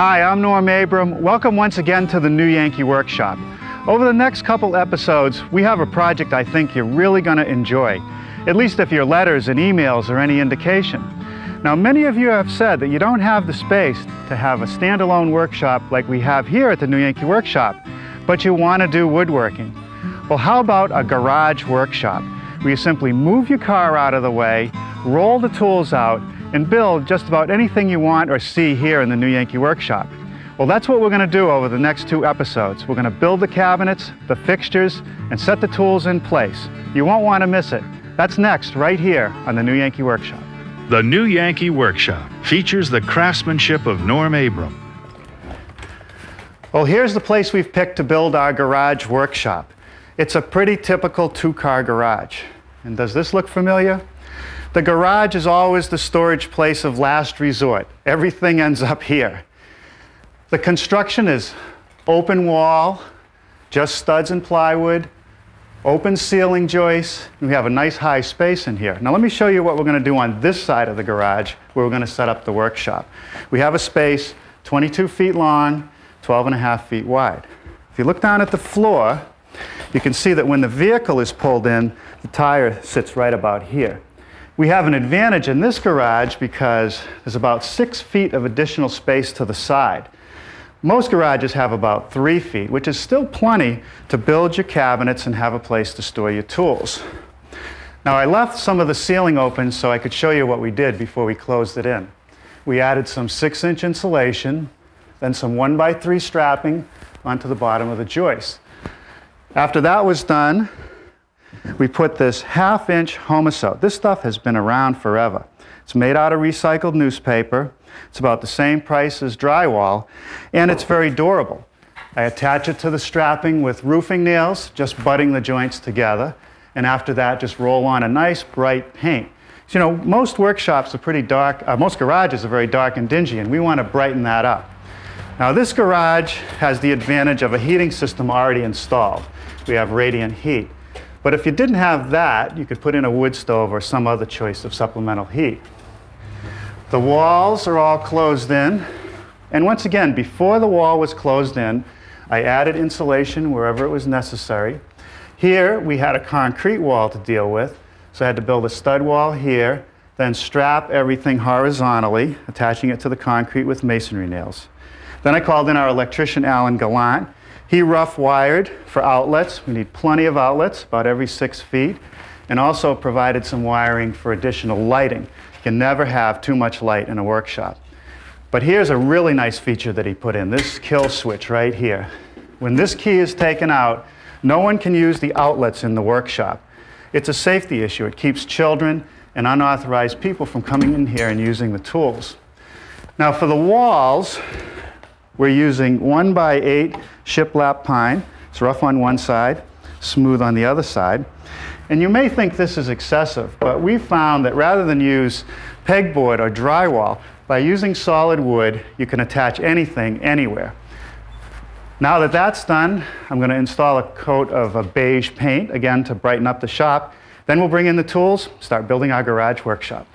Hi, I'm Norm Abram. Welcome once again to the New Yankee Workshop. Over the next couple episodes, we have a project I think you're really going to enjoy, at least if your letters and emails are any indication. Now, many of you have said that you don't have the space to have a standalone workshop like we have here at the New Yankee Workshop, but you want to do woodworking. Well, how about a garage workshop, where you simply move your car out of the way, roll the tools out, and build just about anything you want or see here in the New Yankee Workshop. Well, that's what we're going to do over the next two episodes. We're going to build the cabinets, the fixtures, and set the tools in place. You won't want to miss it. That's next, right here on the New Yankee Workshop. The New Yankee Workshop features the craftsmanship of Norm Abram. Well, here's the place we've picked to build our garage workshop. It's a pretty typical two-car garage. And does this look familiar? The garage is always the storage place of last resort. Everything ends up here. The construction is open wall, just studs and plywood, open ceiling joists. We have a nice high space in here. Now let me show you what we're going to do on this side of the garage where we're going to set up the workshop. We have a space 22 feet long, 12 and a half feet wide. If you look down at the floor, you can see that when the vehicle is pulled in, the tire sits right about here. We have an advantage in this garage because there's about six feet of additional space to the side. Most garages have about three feet, which is still plenty to build your cabinets and have a place to store your tools. Now I left some of the ceiling open so I could show you what we did before we closed it in. We added some six inch insulation, then some one by three strapping onto the bottom of the joist. After that was done, we put this half inch Homasote. This stuff has been around forever. It's made out of recycled newspaper. It's about the same price as drywall, and it's very durable. I attach it to the strapping with roofing nails, just butting the joints together, and after that, just roll on a nice bright paint. So, you know, most workshops are pretty dark, uh, most garages are very dark and dingy, and we want to brighten that up. Now, this garage has the advantage of a heating system already installed. We have radiant heat. But if you didn't have that, you could put in a wood stove or some other choice of supplemental heat. The walls are all closed in. And once again, before the wall was closed in, I added insulation wherever it was necessary. Here, we had a concrete wall to deal with, so I had to build a stud wall here, then strap everything horizontally, attaching it to the concrete with masonry nails. Then I called in our electrician, Alan Gallant, he rough wired for outlets. We need plenty of outlets, about every six feet, and also provided some wiring for additional lighting. You can never have too much light in a workshop. But here's a really nice feature that he put in, this kill switch right here. When this key is taken out, no one can use the outlets in the workshop. It's a safety issue. It keeps children and unauthorized people from coming in here and using the tools. Now for the walls, we're using one by eight shiplap pine. It's rough on one side, smooth on the other side. And you may think this is excessive, but we found that rather than use pegboard or drywall, by using solid wood, you can attach anything anywhere. Now that that's done, I'm going to install a coat of a beige paint, again to brighten up the shop. Then we'll bring in the tools, start building our garage workshop.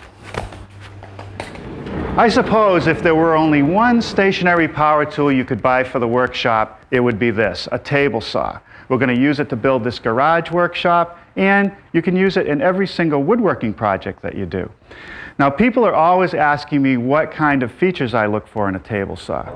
I suppose if there were only one stationary power tool you could buy for the workshop, it would be this, a table saw. We're going to use it to build this garage workshop, and you can use it in every single woodworking project that you do. Now, people are always asking me what kind of features I look for in a table saw.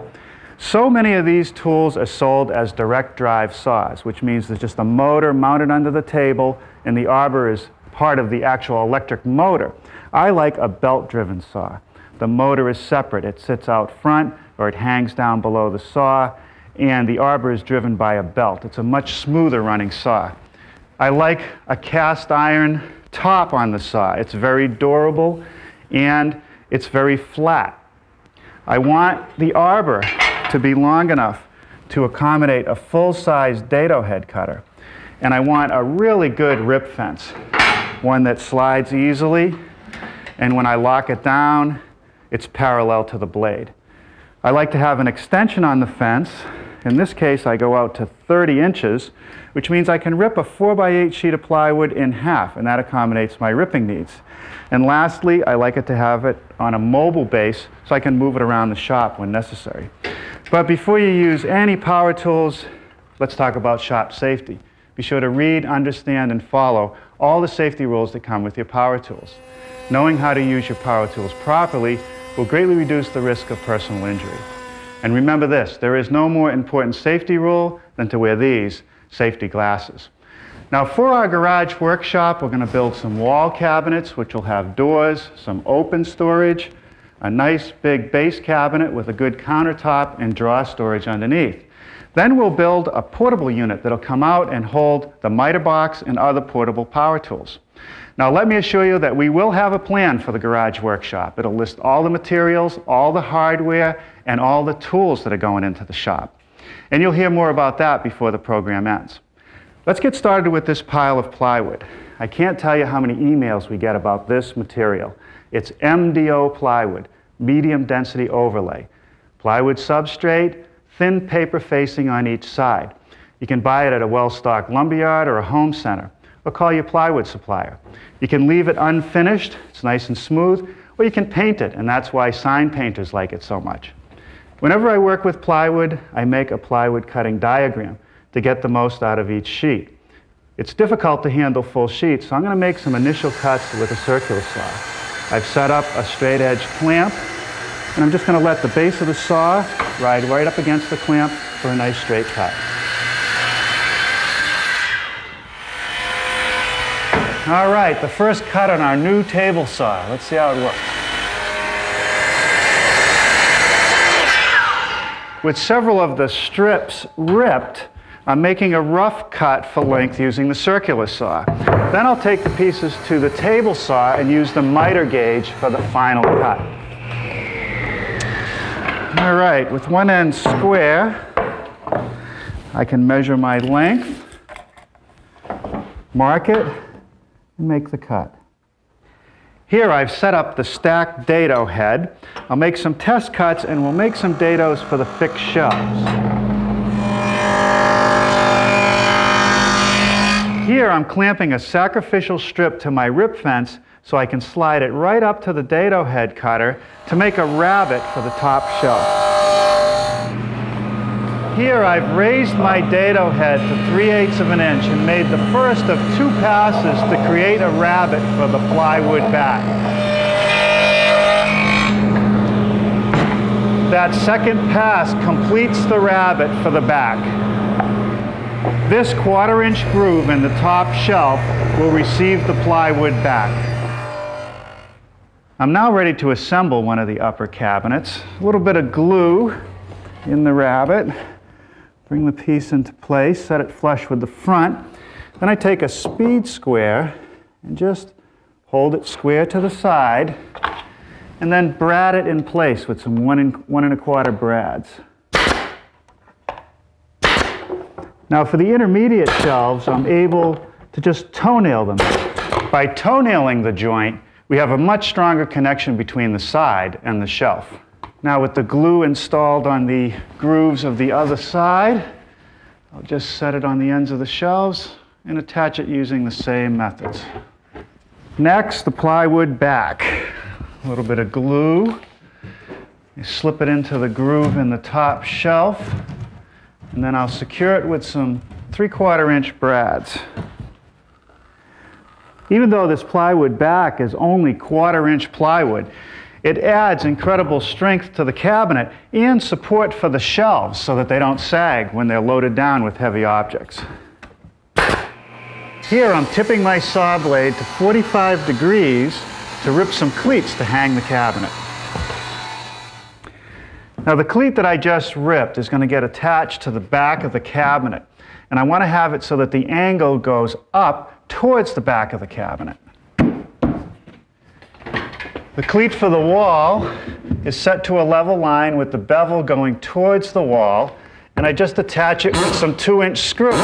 So many of these tools are sold as direct drive saws, which means there's just a motor mounted under the table, and the arbor is part of the actual electric motor. I like a belt-driven saw. The motor is separate. It sits out front or it hangs down below the saw, and the arbor is driven by a belt. It's a much smoother running saw. I like a cast iron top on the saw. It's very durable and it's very flat. I want the arbor to be long enough to accommodate a full-size dado head cutter. And I want a really good rip fence, one that slides easily, and when I lock it down, it's parallel to the blade. I like to have an extension on the fence. In this case, I go out to 30 inches, which means I can rip a 4 by 8 sheet of plywood in half, and that accommodates my ripping needs. And lastly, I like it to have it on a mobile base so I can move it around the shop when necessary. But before you use any power tools, let's talk about shop safety. Be sure to read, understand, and follow all the safety rules that come with your power tools. Knowing how to use your power tools properly will greatly reduce the risk of personal injury. And remember this, there is no more important safety rule than to wear these safety glasses. Now for our garage workshop, we're going to build some wall cabinets, which will have doors, some open storage, a nice big base cabinet with a good countertop and drawer storage underneath. Then we'll build a portable unit that'll come out and hold the miter box and other portable power tools. Now let me assure you that we will have a plan for the garage workshop. It'll list all the materials, all the hardware, and all the tools that are going into the shop. And you'll hear more about that before the program ends. Let's get started with this pile of plywood. I can't tell you how many emails we get about this material. It's MDO plywood, medium density overlay. Plywood substrate, thin paper facing on each side. You can buy it at a well-stocked lumberyard or a home center, or call your plywood supplier. You can leave it unfinished, it's nice and smooth, or you can paint it, and that's why sign painters like it so much. Whenever I work with plywood, I make a plywood cutting diagram to get the most out of each sheet. It's difficult to handle full sheets, so I'm going to make some initial cuts with a circular saw. I've set up a straight edge clamp, and I'm just going to let the base of the saw ride right up against the clamp for a nice straight cut. All right, the first cut on our new table saw. Let's see how it works. With several of the strips ripped, I'm making a rough cut for length using the circular saw. Then I'll take the pieces to the table saw and use the miter gauge for the final cut. All right, with one end square, I can measure my length, mark it, and make the cut. Here I've set up the stacked dado head. I'll make some test cuts and we'll make some dados for the fixed shelves. Here I'm clamping a sacrificial strip to my rip fence so I can slide it right up to the dado head cutter to make a rabbet for the top shelf. Here I've raised my dado head to 3 eighths of an inch and made the first of two passes to create a rabbet for the plywood back. That second pass completes the rabbet for the back. This quarter inch groove in the top shelf will receive the plywood back. I'm now ready to assemble one of the upper cabinets. A little bit of glue in the rabbet. Bring the piece into place, set it flush with the front. Then I take a speed square and just hold it square to the side and then brad it in place with some one and, one and a quarter brads. Now for the intermediate shelves, I'm able to just toenail them. By toenailing the joint, we have a much stronger connection between the side and the shelf. Now with the glue installed on the grooves of the other side, I'll just set it on the ends of the shelves and attach it using the same methods. Next, the plywood back. A little bit of glue. You slip it into the groove in the top shelf, and then I'll secure it with some three quarter inch brads. Even though this plywood back is only quarter inch plywood, it adds incredible strength to the cabinet and support for the shelves so that they don't sag when they're loaded down with heavy objects. Here I'm tipping my saw blade to 45 degrees to rip some cleats to hang the cabinet. Now the cleat that I just ripped is going to get attached to the back of the cabinet. And I want to have it so that the angle goes up towards the back of the cabinet. The cleat for the wall is set to a level line with the bevel going towards the wall, and I just attach it with some two inch screws.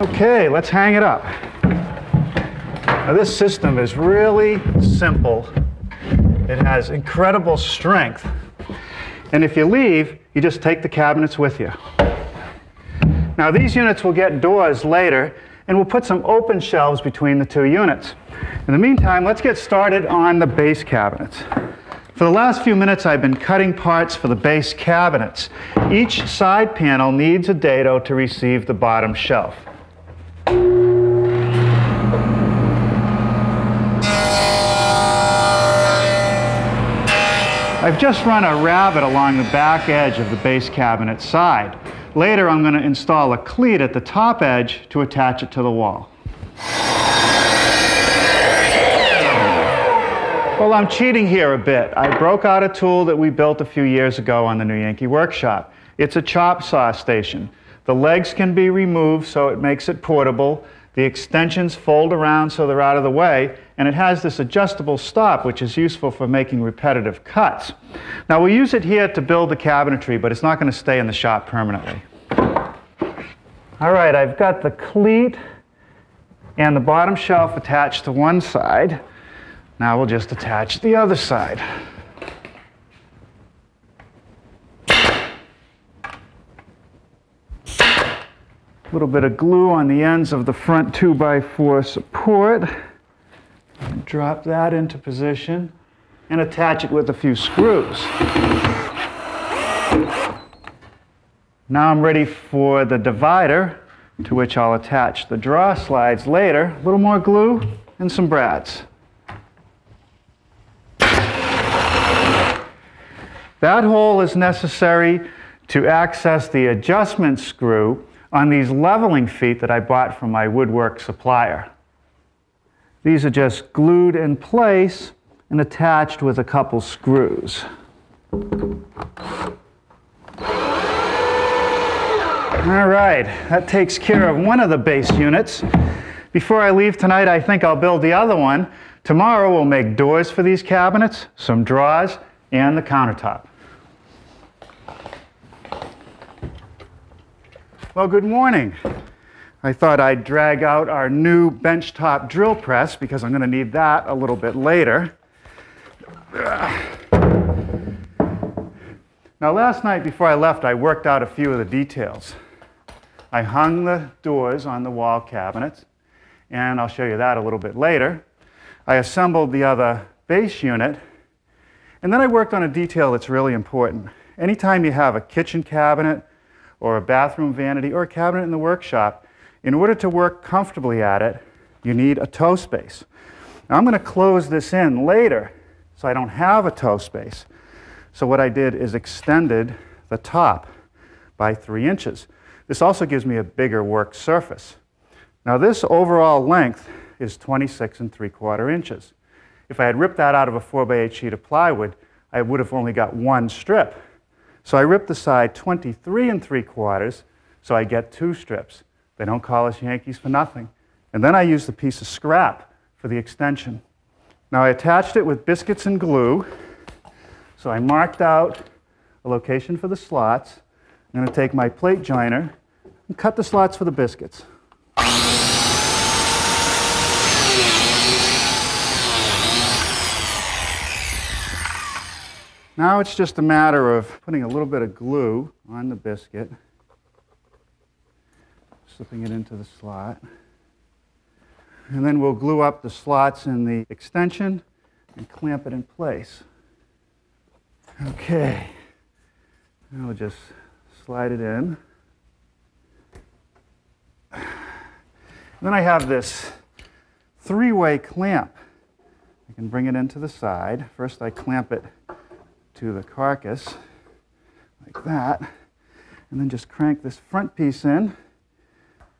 Okay, let's hang it up. Now this system is really simple. It has incredible strength. And if you leave, you just take the cabinets with you. Now these units will get doors later, and we'll put some open shelves between the two units. In the meantime, let's get started on the base cabinets. For the last few minutes, I've been cutting parts for the base cabinets. Each side panel needs a dado to receive the bottom shelf. I've just run a rabbet along the back edge of the base cabinet side. Later, I'm going to install a cleat at the top edge to attach it to the wall. Well, I'm cheating here a bit. I broke out a tool that we built a few years ago on the New Yankee Workshop. It's a chop saw station. The legs can be removed so it makes it portable. The extensions fold around so they're out of the way, and it has this adjustable stop, which is useful for making repetitive cuts. Now, we use it here to build the cabinetry, but it's not going to stay in the shop permanently. All right, I've got the cleat and the bottom shelf attached to one side. Now we'll just attach the other side. A little bit of glue on the ends of the front 2x4 support. Drop that into position and attach it with a few screws. Now I'm ready for the divider to which I'll attach the draw slides later. A little more glue and some brads. That hole is necessary to access the adjustment screw on these leveling feet that I bought from my woodwork supplier. These are just glued in place and attached with a couple screws. All right, that takes care of one of the base units. Before I leave tonight, I think I'll build the other one. Tomorrow we'll make doors for these cabinets, some drawers, and the countertop. Well, good morning. I thought I'd drag out our new benchtop drill press because I'm going to need that a little bit later. Now, last night before I left, I worked out a few of the details. I hung the doors on the wall cabinets, and I'll show you that a little bit later. I assembled the other base unit, and then I worked on a detail that's really important. Anytime you have a kitchen cabinet or a bathroom vanity or a cabinet in the workshop, in order to work comfortably at it, you need a toe space. Now I'm going to close this in later so I don't have a toe space. So what I did is extended the top by three inches. This also gives me a bigger work surface. Now this overall length is 26 and 3 quarter inches. If I had ripped that out of a 4 by 8 sheet of plywood, I would have only got one strip. So I rip the side 23 and 3 quarters, so I get two strips. They don't call us Yankees for nothing. And then I use the piece of scrap for the extension. Now I attached it with biscuits and glue. So I marked out a location for the slots. I'm going to take my plate joiner and cut the slots for the biscuits. Now it's just a matter of putting a little bit of glue on the biscuit, slipping it into the slot. And then we'll glue up the slots in the extension and clamp it in place. Okay. Now we'll just slide it in. And then I have this three-way clamp. I can bring it into the side. First I clamp it to the carcass like that. And then just crank this front piece in.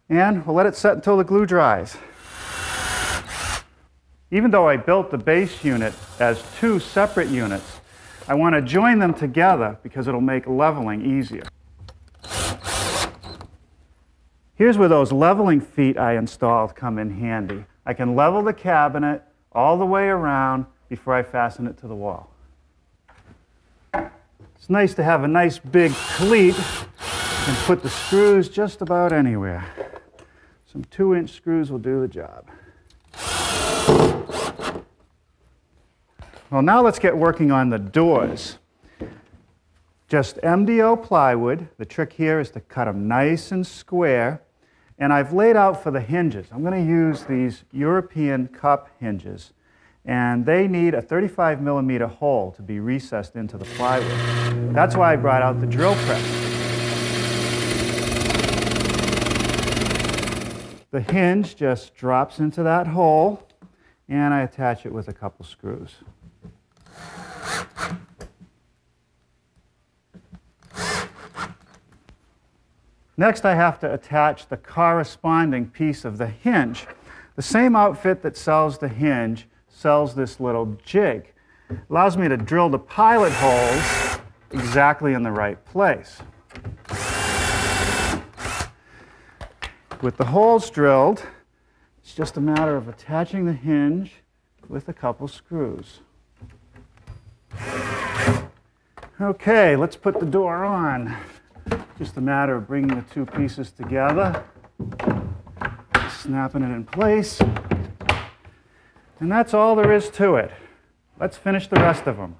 And we'll let it set until the glue dries. Even though I built the base unit as two separate units, I want to join them together because it'll make leveling easier. Here's where those leveling feet I installed come in handy. I can level the cabinet all the way around before I fasten it to the wall. It's nice to have a nice big cleat and put the screws just about anywhere. Some two inch screws will do the job. Well, now let's get working on the doors. Just MDO plywood. The trick here is to cut them nice and square. And I've laid out for the hinges. I'm going to use these European cup hinges. And they need a 35 millimeter hole to be recessed into the plywood. That's why I brought out the drill press. The hinge just drops into that hole, and I attach it with a couple screws. Next, I have to attach the corresponding piece of the hinge. The same outfit that sells the hinge sells this little jig. It allows me to drill the pilot holes exactly in the right place. With the holes drilled, it's just a matter of attaching the hinge with a couple screws. Okay, let's put the door on. Just a matter of bringing the two pieces together, snapping it in place. And that's all there is to it. Let's finish the rest of them.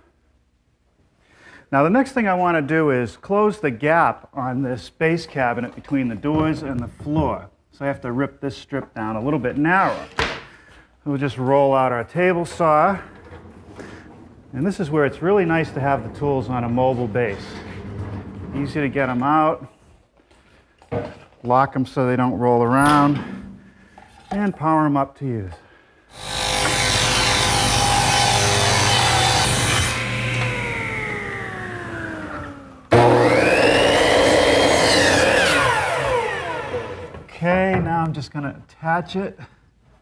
Now the next thing I want to do is close the gap on this base cabinet between the doors and the floor. So I have to rip this strip down a little bit narrower. We'll just roll out our table saw. And this is where it's really nice to have the tools on a mobile base. Easy to get them out, lock them so they don't roll around, and power them up to use. I'm just going to attach it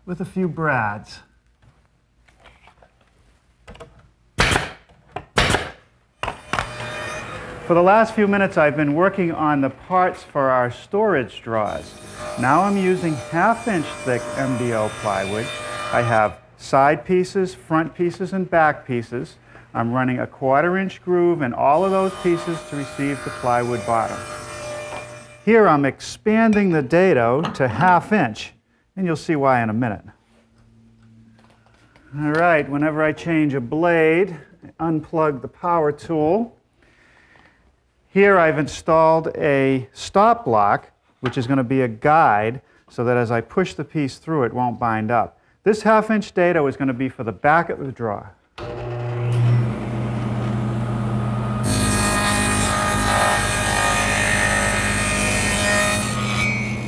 with a few brads. For the last few minutes, I've been working on the parts for our storage drawers. Now I'm using half-inch thick MDO plywood. I have side pieces, front pieces, and back pieces. I'm running a quarter-inch groove in all of those pieces to receive the plywood bottom. Here I'm expanding the dado to half inch, and you'll see why in a minute. All right, whenever I change a blade, I unplug the power tool. Here I've installed a stop block, which is going to be a guide so that as I push the piece through, it won't bind up. This half inch dado is going to be for the back of the drawer.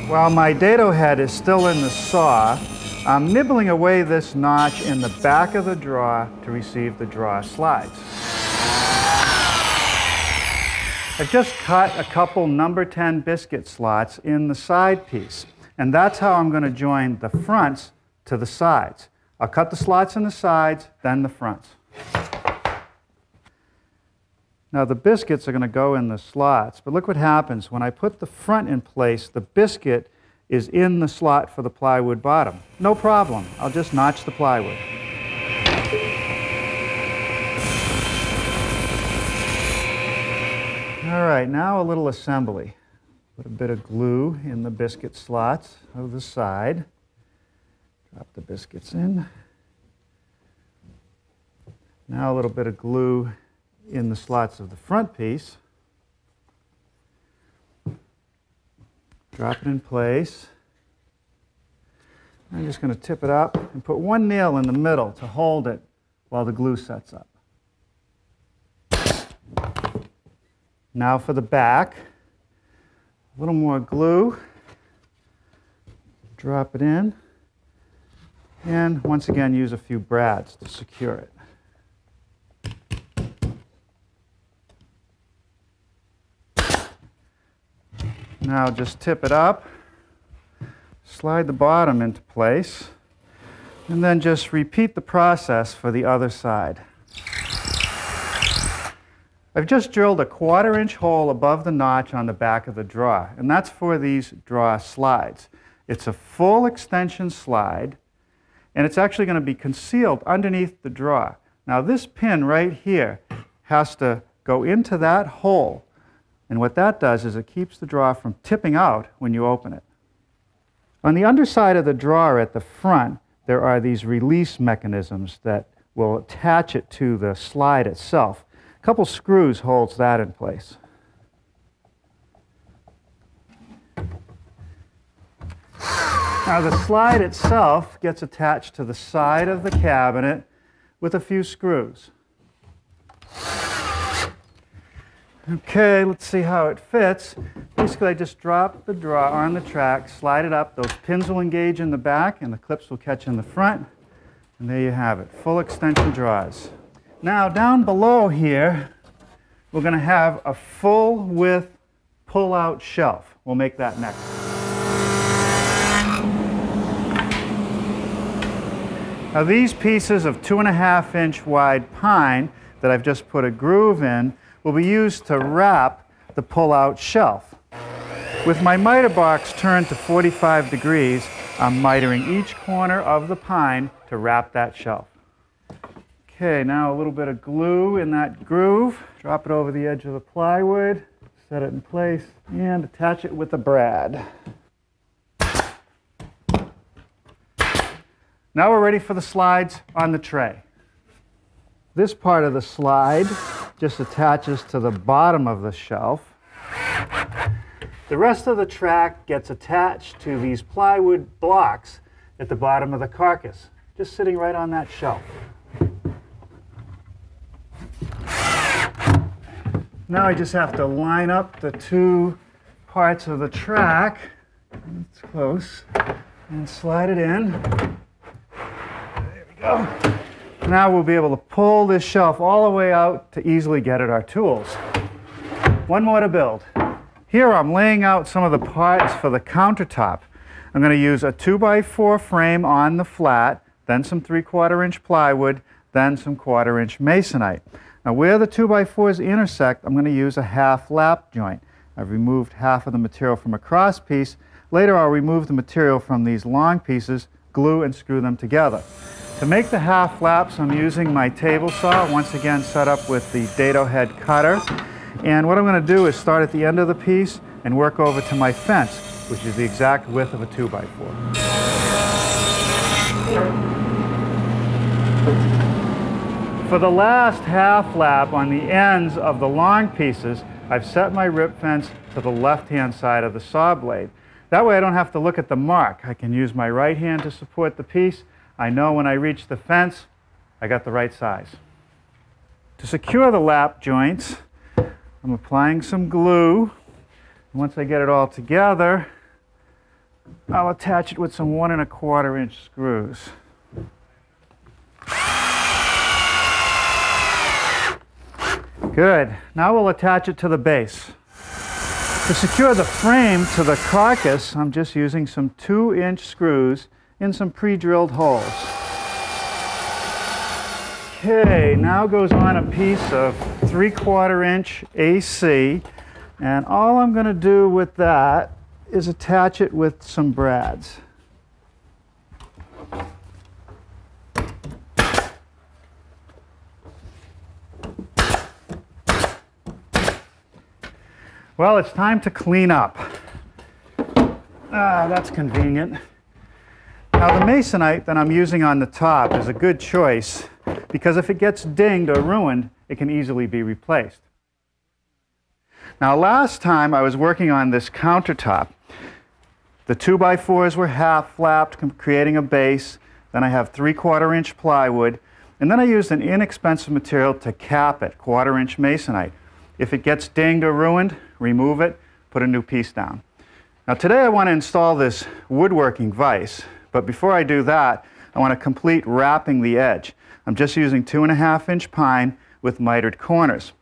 While my dado head is still in the saw, I'm nibbling away this notch in the back of the drawer to receive the drawer slides. I've just cut a couple number 10 biscuit slots in the side piece, and that's how I'm going to join the fronts to the sides. I'll cut the slots in the sides, then the fronts. Now the biscuits are going to go in the slots, but look what happens. When I put the front in place, the biscuit is in the slot for the plywood bottom. No problem. I'll just notch the plywood. All right, now a little assembly. Put a bit of glue in the biscuit slots of the side. Drop the biscuits in. Now a little bit of glue in the slots of the front piece. Drop it in place. I'm just going to tip it up and put one nail in the middle to hold it while the glue sets up. Now for the back, a little more glue. Drop it in. And once again, use a few brads to secure it. Now just tip it up, slide the bottom into place, and then just repeat the process for the other side. I've just drilled a quarter inch hole above the notch on the back of the draw, and that's for these draw slides. It's a full extension slide, and it's actually going to be concealed underneath the draw. Now this pin right here has to go into that hole and what that does is it keeps the drawer from tipping out when you open it. On the underside of the drawer at the front, there are these release mechanisms that will attach it to the slide itself. A couple screws holds that in place. Now the slide itself gets attached to the side of the cabinet with a few screws. Okay, let's see how it fits. Basically, I just drop the draw on the track, slide it up. Those pins will engage in the back, and the clips will catch in the front. And there you have it, full extension drawers. Now, down below here, we're going to have a full width pull-out shelf. We'll make that next. Now these pieces of two and a half inch wide pine that I've just put a groove in will be used to wrap the pull-out shelf. With my miter box turned to 45 degrees, I'm mitering each corner of the pine to wrap that shelf. Okay, now a little bit of glue in that groove. Drop it over the edge of the plywood, set it in place, and attach it with a brad. Now we're ready for the slides on the tray. This part of the slide just attaches to the bottom of the shelf. The rest of the track gets attached to these plywood blocks at the bottom of the carcass, just sitting right on that shelf. Now I just have to line up the two parts of the track, it's close, and slide it in. There we go. Now we'll be able to pull this shelf all the way out to easily get at our tools. One more to build. Here I'm laying out some of the parts for the countertop. I'm going to use a 2x4 frame on the flat, then some 3 quarter inch plywood, then some quarter inch masonite. Now where the 2x4s intersect, I'm going to use a half lap joint. I've removed half of the material from a cross piece. Later I'll remove the material from these long pieces, glue and screw them together. To make the half laps, I'm using my table saw, once again set up with the dado head cutter. And what I'm going to do is start at the end of the piece and work over to my fence, which is the exact width of a 2x4. For the last half lap on the ends of the long pieces, I've set my rip fence to the left-hand side of the saw blade. That way I don't have to look at the mark. I can use my right hand to support the piece I know when I reach the fence, I got the right size. To secure the lap joints, I'm applying some glue. Once I get it all together, I'll attach it with some one and a quarter inch screws. Good. Now we'll attach it to the base. To secure the frame to the carcass, I'm just using some two inch screws in some pre-drilled holes. Okay, now goes on a piece of three-quarter inch AC, and all I'm going to do with that is attach it with some brads. Well, it's time to clean up. Ah, that's convenient. Now the masonite that I'm using on the top is a good choice because if it gets dinged or ruined, it can easily be replaced. Now last time I was working on this countertop, the 2x4s were half lapped, creating a base. Then I have 3 quarter inch plywood. And then I used an inexpensive material to cap it, quarter inch masonite. If it gets dinged or ruined, remove it, put a new piece down. Now today I want to install this woodworking vise. But before I do that, I want to complete wrapping the edge. I'm just using two and a half inch pine with mitered corners.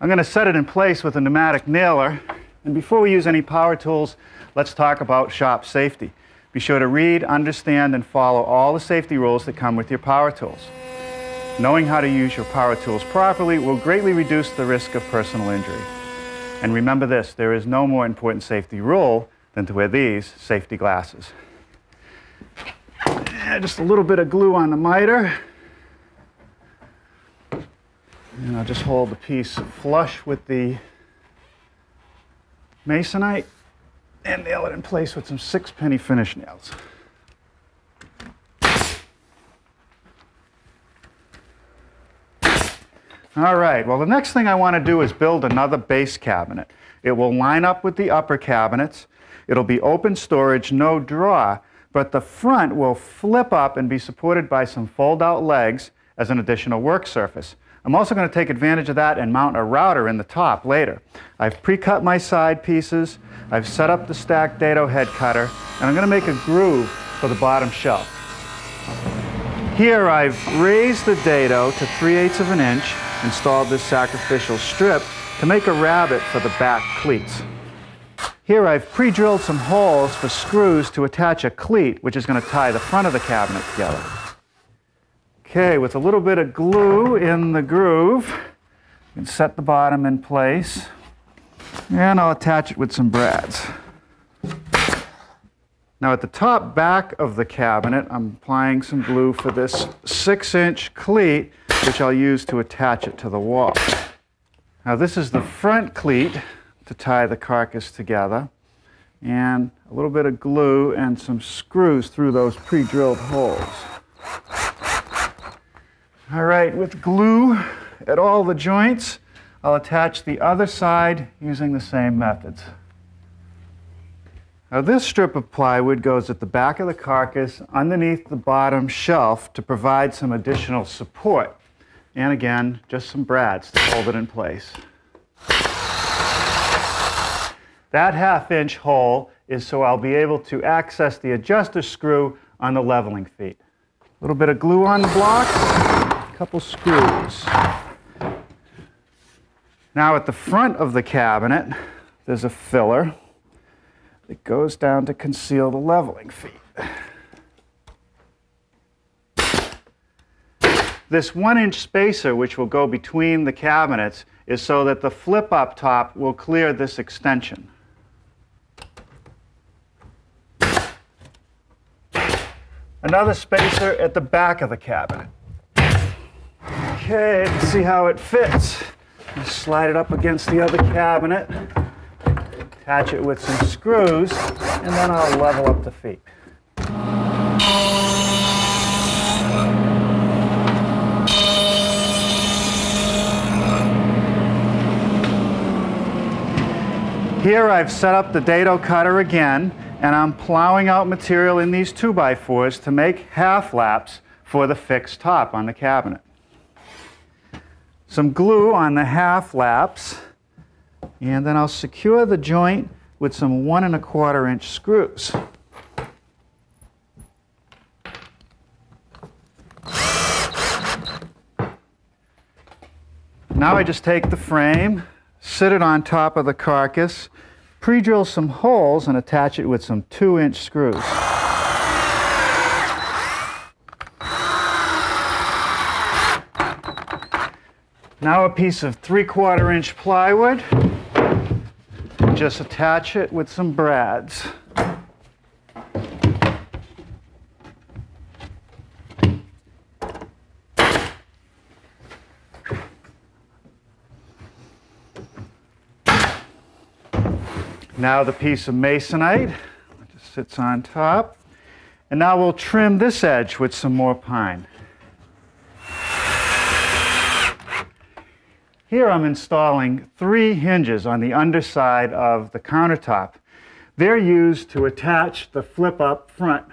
I'm going to set it in place with a pneumatic nailer. And before we use any power tools, let's talk about shop safety. Be sure to read, understand, and follow all the safety rules that come with your power tools. Knowing how to use your power tools properly will greatly reduce the risk of personal injury. And remember this, there is no more important safety rule than to wear these safety glasses just a little bit of glue on the miter. And I'll just hold the piece flush with the masonite and nail it in place with some six penny finish nails. All right, well the next thing I want to do is build another base cabinet. It will line up with the upper cabinets. It'll be open storage, no drawer, but the front will flip up and be supported by some fold-out legs as an additional work surface. I'm also going to take advantage of that and mount a router in the top later. I've pre-cut my side pieces, I've set up the stacked dado head cutter, and I'm going to make a groove for the bottom shelf. Here I've raised the dado to 3 eighths of an inch, installed this sacrificial strip to make a rabbet for the back cleats. Here I've pre-drilled some holes for screws to attach a cleat, which is going to tie the front of the cabinet together. Okay, with a little bit of glue in the groove, you can set the bottom in place, and I'll attach it with some brads. Now at the top back of the cabinet, I'm applying some glue for this six inch cleat, which I'll use to attach it to the wall. Now this is the front cleat to tie the carcass together and a little bit of glue and some screws through those pre-drilled holes. All right, with glue at all the joints, I'll attach the other side using the same methods. Now this strip of plywood goes at the back of the carcass underneath the bottom shelf to provide some additional support. And again, just some brads to hold it in place. That half inch hole is so I'll be able to access the adjuster screw on the leveling feet. A little bit of glue on the block, a couple screws. Now at the front of the cabinet, there's a filler that goes down to conceal the leveling feet. This one inch spacer which will go between the cabinets is so that the flip up top will clear this extension. Another spacer at the back of the cabinet. Okay, let's see how it fits. Just slide it up against the other cabinet, attach it with some screws, and then I'll level up the feet. Here I've set up the dado cutter again and I'm plowing out material in these 2x4s to make half laps for the fixed top on the cabinet. Some glue on the half laps, and then I'll secure the joint with some one and a quarter inch screws. Now I just take the frame, sit it on top of the carcass, pre-drill some holes and attach it with some two inch screws. Now a piece of three quarter inch plywood. Just attach it with some brads. Now the piece of masonite just sits on top. And now we'll trim this edge with some more pine. Here I'm installing three hinges on the underside of the countertop. They're used to attach the flip up front.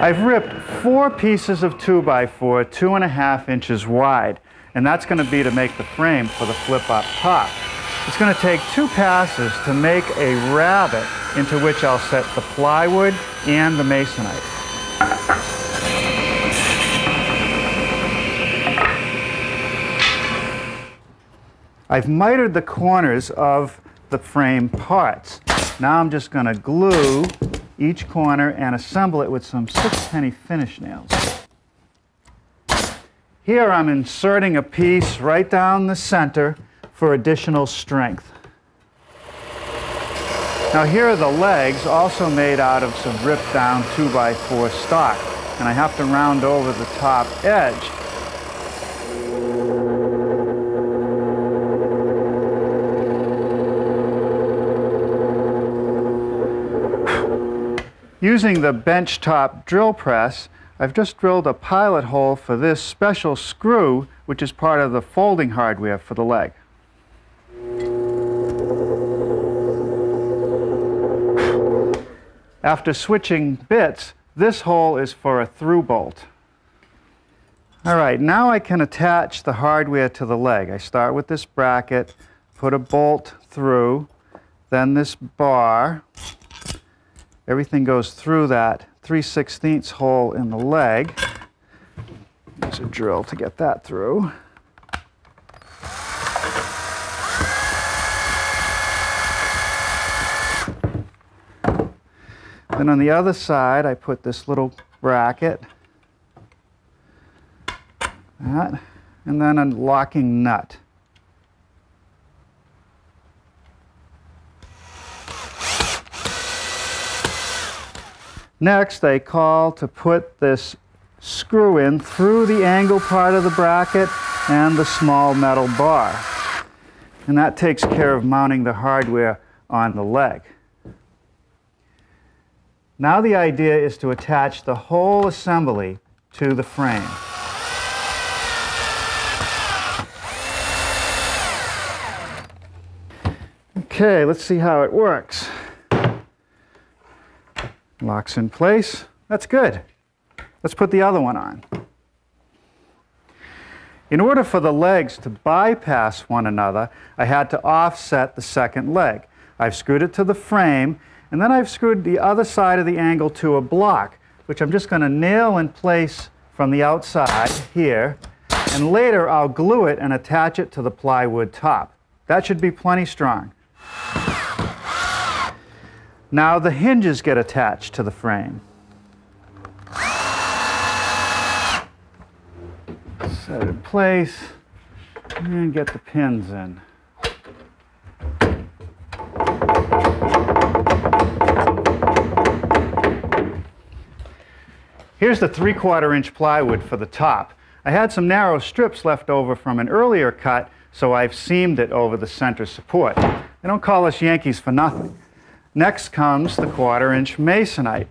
I've ripped four pieces of 2 by 4 two and a half inches wide, and that's going to be to make the frame for the flip-up top. It's going to take two passes to make a rabbet into which I'll set the plywood and the masonite. I've mitered the corners of the frame parts. Now I'm just going to glue each corner and assemble it with some six-penny finish nails. Here I'm inserting a piece right down the center for additional strength. Now here are the legs, also made out of some ripped down 2x4 stock, and I have to round over the top edge Using the benchtop drill press, I've just drilled a pilot hole for this special screw, which is part of the folding hardware for the leg. After switching bits, this hole is for a through bolt. All right, now I can attach the hardware to the leg. I start with this bracket, put a bolt through, then this bar. Everything goes through that 3 16 hole in the leg. Use a drill to get that through. Then on the other side, I put this little bracket, that, and then a locking nut. Next, I call to put this screw in through the angle part of the bracket and the small metal bar. And that takes care of mounting the hardware on the leg. Now the idea is to attach the whole assembly to the frame. Okay, let's see how it works. Locks in place. That's good. Let's put the other one on. In order for the legs to bypass one another, I had to offset the second leg. I've screwed it to the frame and then I've screwed the other side of the angle to a block, which I'm just going to nail in place from the outside here. And later I'll glue it and attach it to the plywood top. That should be plenty strong. Now the hinges get attached to the frame. Set it in place and get the pins in. Here's the 3 quarter inch plywood for the top. I had some narrow strips left over from an earlier cut, so I've seamed it over the center support. They don't call us Yankees for nothing. Next comes the quarter inch masonite.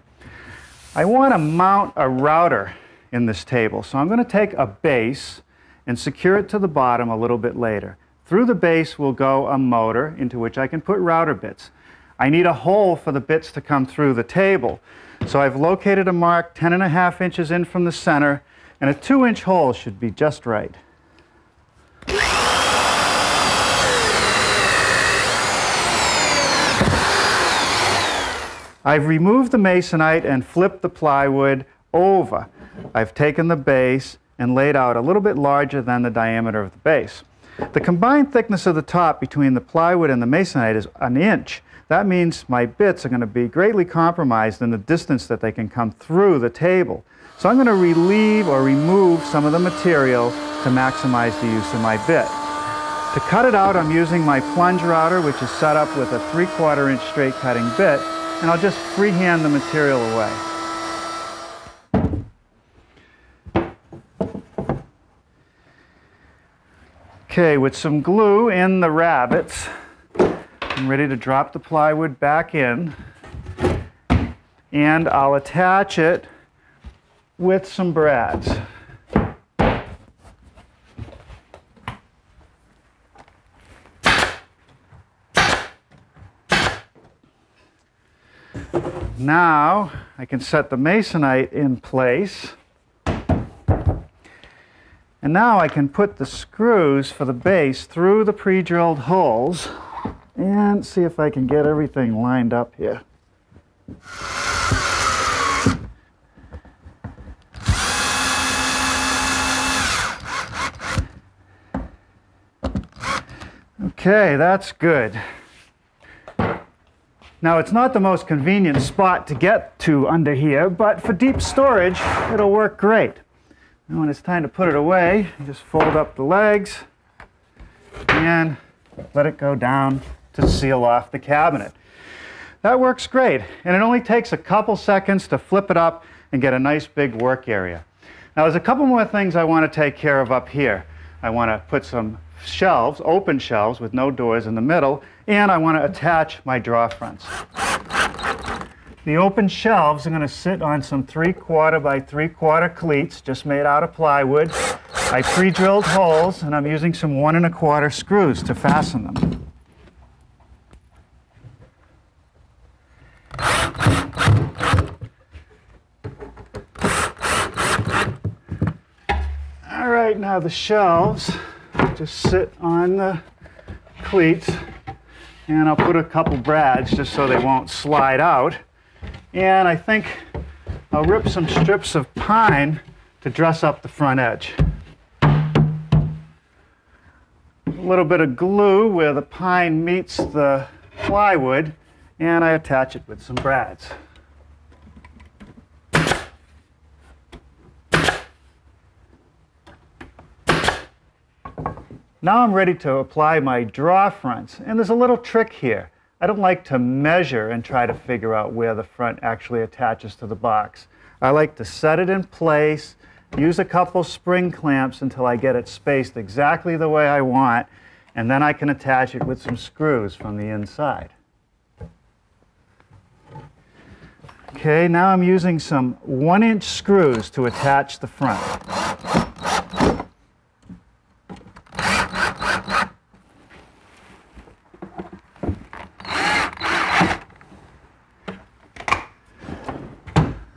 I want to mount a router in this table, so I'm going to take a base and secure it to the bottom a little bit later. Through the base will go a motor into which I can put router bits. I need a hole for the bits to come through the table. So I've located a mark 10 and a half inches in from the center, and a two inch hole should be just right. I've removed the masonite and flipped the plywood over. I've taken the base and laid out a little bit larger than the diameter of the base. The combined thickness of the top between the plywood and the masonite is an inch. That means my bits are going to be greatly compromised in the distance that they can come through the table. So I'm going to relieve or remove some of the material to maximize the use of my bit. To cut it out, I'm using my plunge router, which is set up with a 3 quarter inch straight cutting bit, and I'll just freehand the material away. Okay, with some glue in the rabbets, I'm ready to drop the plywood back in and I'll attach it with some brads. Now I can set the masonite in place. And now I can put the screws for the base through the pre-drilled holes and see if I can get everything lined up here. Okay, that's good. Now it's not the most convenient spot to get to under here, but for deep storage, it'll work great. And when it's time to put it away, you just fold up the legs and let it go down to seal off the cabinet. That works great, and it only takes a couple seconds to flip it up and get a nice big work area. Now there's a couple more things I want to take care of up here. I want to put some shelves, open shelves with no doors in the middle, and I want to attach my drawer fronts. The open shelves are going to sit on some 3 quarter by 3 quarter cleats just made out of plywood. I pre-drilled holes and I'm using some one and a quarter screws to fasten them. All right, now the shelves just sit on the cleats and I'll put a couple brads just so they won't slide out. And I think I'll rip some strips of pine to dress up the front edge. A little bit of glue where the pine meets the plywood, and I attach it with some brads. Now I'm ready to apply my draw fronts, and there's a little trick here. I don't like to measure and try to figure out where the front actually attaches to the box. I like to set it in place, use a couple spring clamps until I get it spaced exactly the way I want, and then I can attach it with some screws from the inside. Okay, now I'm using some one inch screws to attach the front.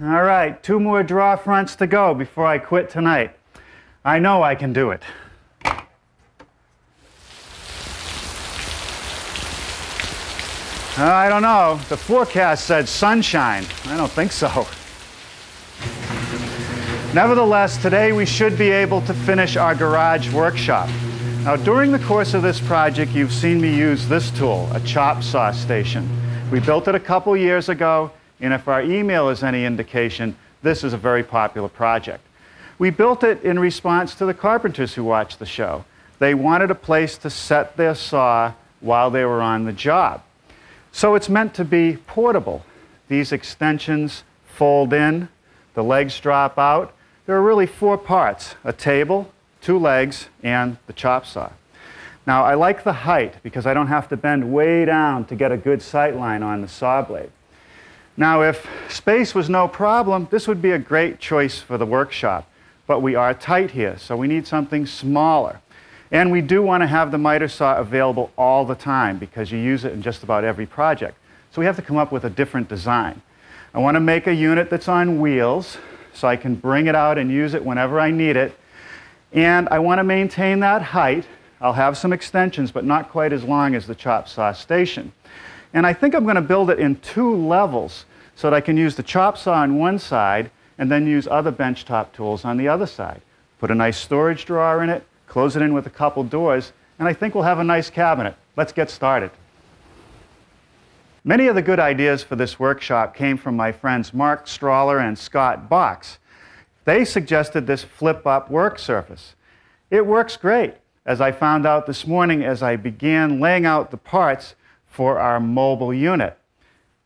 All two more draw fronts to go before I quit tonight. I know I can do it. Uh, I don't know. The forecast said sunshine. I don't think so. Nevertheless, today we should be able to finish our garage workshop. Now, during the course of this project, you've seen me use this tool, a chop saw station. We built it a couple years ago, and if our email is any indication, this is a very popular project. We built it in response to the carpenters who watched the show. They wanted a place to set their saw while they were on the job. So it's meant to be portable. These extensions fold in, the legs drop out. There are really four parts, a table, two legs, and the chop saw. Now I like the height because I don't have to bend way down to get a good sight line on the saw blade. Now if space was no problem, this would be a great choice for the workshop. But we are tight here, so we need something smaller. And we do want to have the miter saw available all the time because you use it in just about every project. So we have to come up with a different design. I want to make a unit that's on wheels so I can bring it out and use it whenever I need it. And I want to maintain that height. I'll have some extensions, but not quite as long as the chop saw station. And I think I'm going to build it in two levels so that I can use the chop saw on one side and then use other benchtop tools on the other side. Put a nice storage drawer in it, close it in with a couple doors, and I think we'll have a nice cabinet. Let's get started. Many of the good ideas for this workshop came from my friends Mark Strawler and Scott Box. They suggested this flip-up work surface. It works great, as I found out this morning as I began laying out the parts for our mobile unit.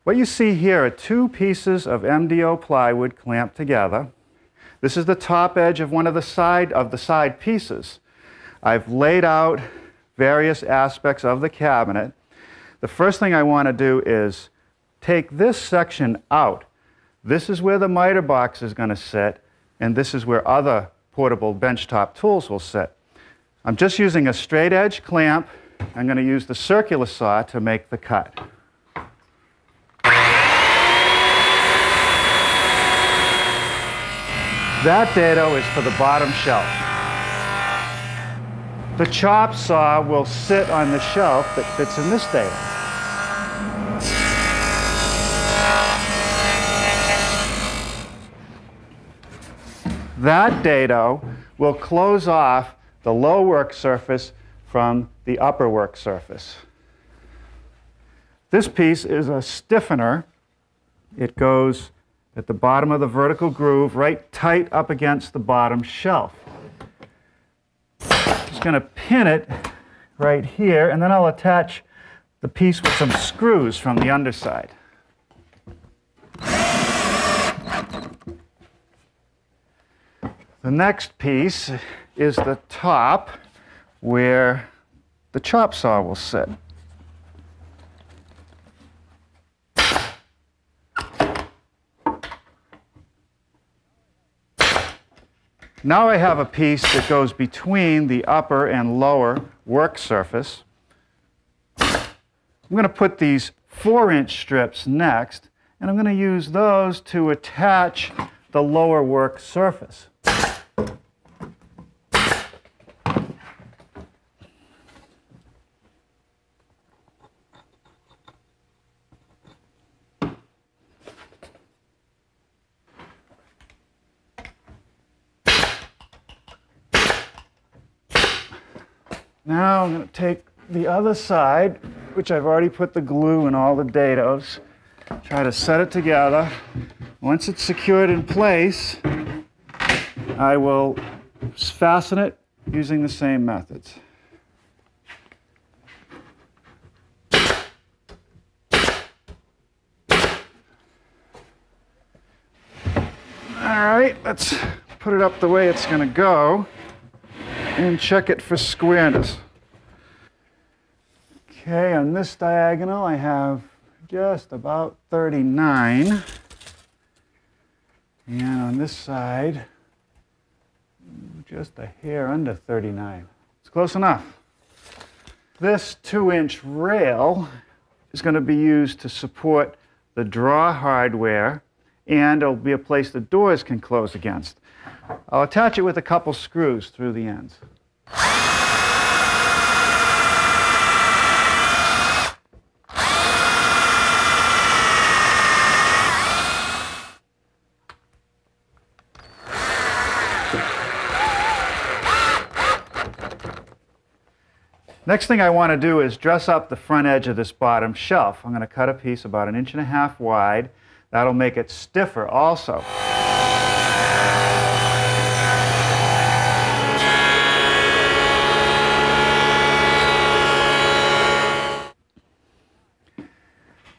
What you see here are two pieces of MDO plywood clamped together. This is the top edge of one of the side of the side pieces. I've laid out various aspects of the cabinet. The first thing I want to do is take this section out. This is where the miter box is going to sit, and this is where other portable benchtop tools will sit. I'm just using a straight edge clamp. I'm going to use the circular saw to make the cut. That dado is for the bottom shelf. The chop saw will sit on the shelf that fits in this dado. That dado will close off the low work surface from the upper work surface. This piece is a stiffener. It goes at the bottom of the vertical groove, right tight up against the bottom shelf. Just going to pin it right here, and then I'll attach the piece with some screws from the underside. The next piece is the top where the chop saw will sit. Now I have a piece that goes between the upper and lower work surface. I'm going to put these four inch strips next, and I'm going to use those to attach the lower work surface. Now I'm going to take the other side, which I've already put the glue and all the dados, try to set it together. Once it's secured in place, I will fasten it using the same methods. All right, let's put it up the way it's going to go and check it for squareness. Okay, on this diagonal I have just about 39. And on this side, just a hair under 39. It's close enough. This two inch rail is going to be used to support the draw hardware and it'll be a place the doors can close against. I'll attach it with a couple screws through the ends. Next thing I want to do is dress up the front edge of this bottom shelf. I'm going to cut a piece about an inch and a half wide. That'll make it stiffer also.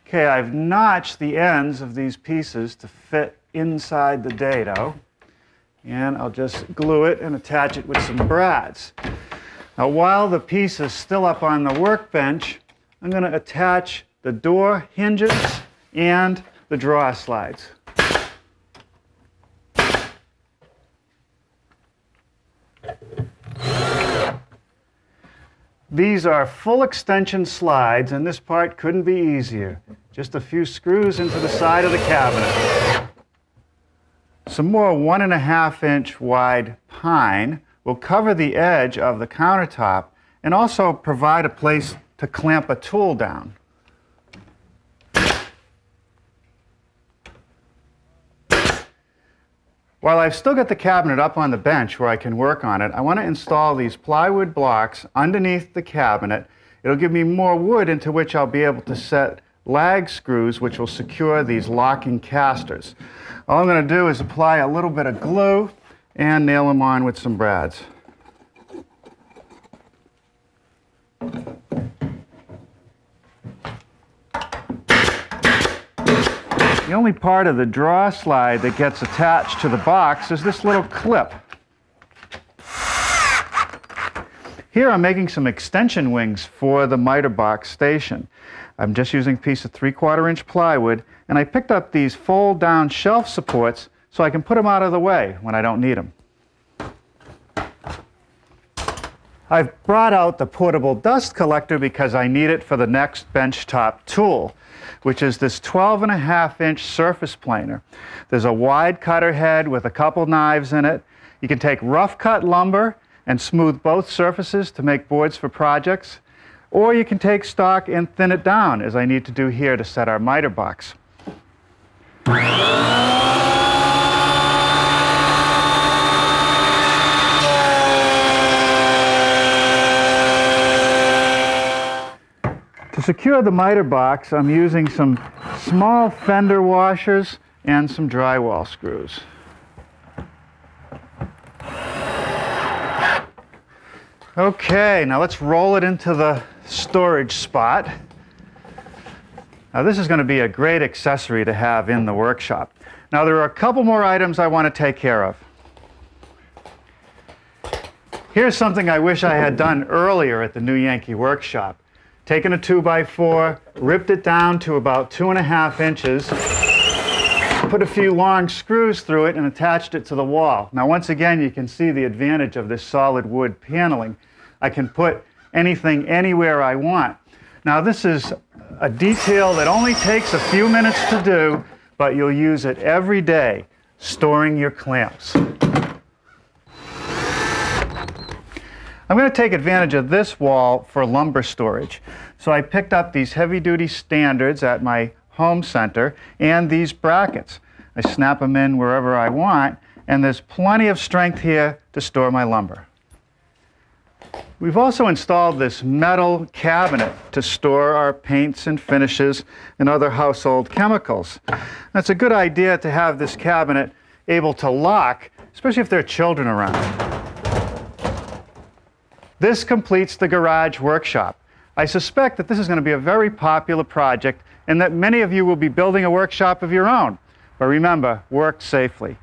Okay, I've notched the ends of these pieces to fit inside the dado. And I'll just glue it and attach it with some brads. Now while the piece is still up on the workbench, I'm going to attach the door hinges and the draw slides. These are full extension slides, and this part couldn't be easier. Just a few screws into the side of the cabinet. Some more one and a half inch wide pine will cover the edge of the countertop and also provide a place to clamp a tool down. While I've still got the cabinet up on the bench where I can work on it, I want to install these plywood blocks underneath the cabinet. It'll give me more wood into which I'll be able to set lag screws which will secure these locking casters. All I'm going to do is apply a little bit of glue and nail them on with some brads. The only part of the draw slide that gets attached to the box is this little clip. Here I'm making some extension wings for the miter box station. I'm just using a piece of 3 quarter inch plywood and I picked up these fold down shelf supports so I can put them out of the way when I don't need them. I've brought out the portable dust collector because I need it for the next benchtop tool, which is this 12 and a half inch surface planer. There's a wide cutter head with a couple knives in it. You can take rough cut lumber and smooth both surfaces to make boards for projects, or you can take stock and thin it down, as I need to do here to set our miter box. Secure the miter box, I'm using some small fender washers and some drywall screws. Okay, now let's roll it into the storage spot. Now this is going to be a great accessory to have in the workshop. Now there are a couple more items I want to take care of. Here's something I wish I had done earlier at the New Yankee Workshop taken a 2 by 4 ripped it down to about two and a half inches, put a few long screws through it and attached it to the wall. Now once again you can see the advantage of this solid wood paneling. I can put anything anywhere I want. Now this is a detail that only takes a few minutes to do, but you'll use it every day, storing your clamps. I'm going to take advantage of this wall for lumber storage. So I picked up these heavy-duty standards at my home center and these brackets. I snap them in wherever I want, and there's plenty of strength here to store my lumber. We've also installed this metal cabinet to store our paints and finishes and other household chemicals. That's a good idea to have this cabinet able to lock, especially if there are children around. This completes the garage workshop. I suspect that this is going to be a very popular project and that many of you will be building a workshop of your own. But remember, work safely.